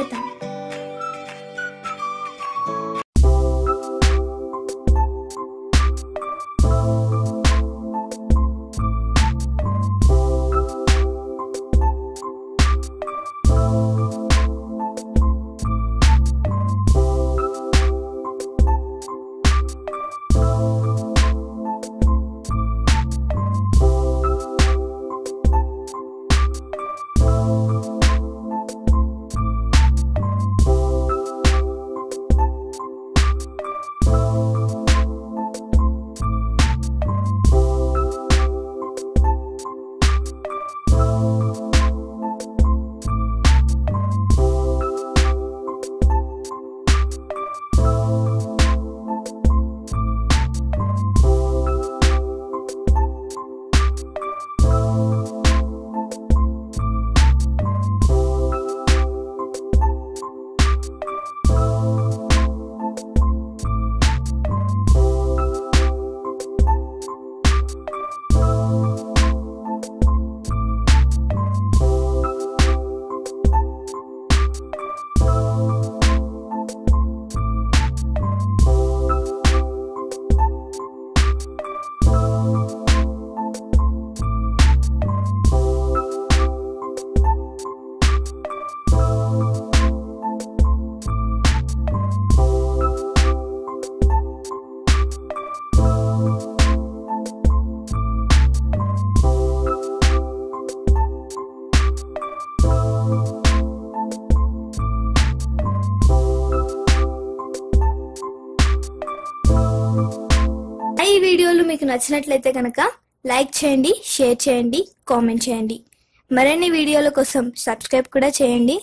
স্বাগতম ఈ వీడియోలు మీకు నచ్చినట్లయితే కనుక లైక్ చేయండి షేర్ చేయండి కామెంట్ చేయండి. మరిన్ని వీడియోల కోసం సబ్స్క్రైబ్ కూడా చేయండి.